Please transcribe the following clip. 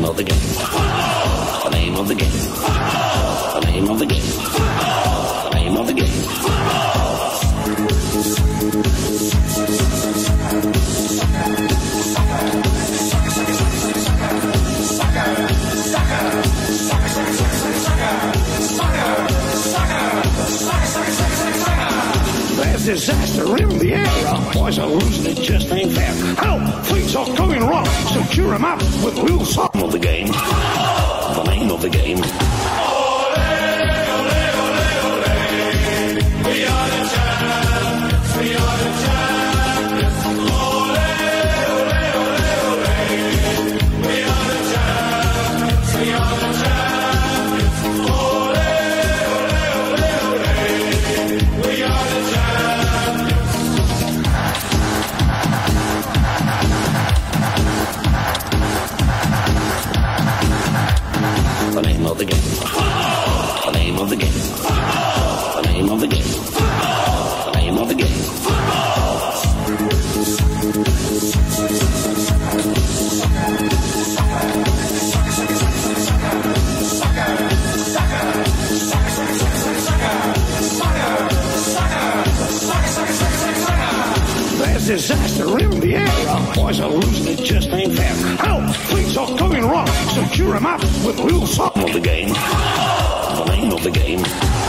name of the game. The name of the game. The name of the game. The name of the game. Disaster in the air. Our boys are losing it, just ain't fair. Help! Things are going wrong. So cheer 'em up with a little song of the game. The name of the game. The name of the game. The name of the game. The name of the game. The name of the game. disaster in the air. Our boys are losing, it just ain't fair. Help, things are going wrong, so them up with a little song of the game. The name of the game.